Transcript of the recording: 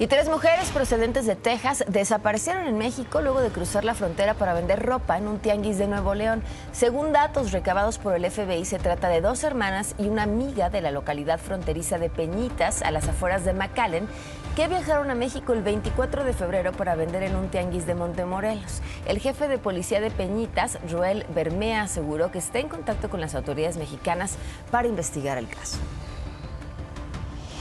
Y tres mujeres procedentes de Texas desaparecieron en México luego de cruzar la frontera para vender ropa en un tianguis de Nuevo León. Según datos recabados por el FBI, se trata de dos hermanas y una amiga de la localidad fronteriza de Peñitas, a las afueras de McAllen, que viajaron a México el 24 de febrero para vender en un tianguis de Montemorelos. El jefe de policía de Peñitas, Joel Bermea, aseguró que está en contacto con las autoridades mexicanas para investigar el caso.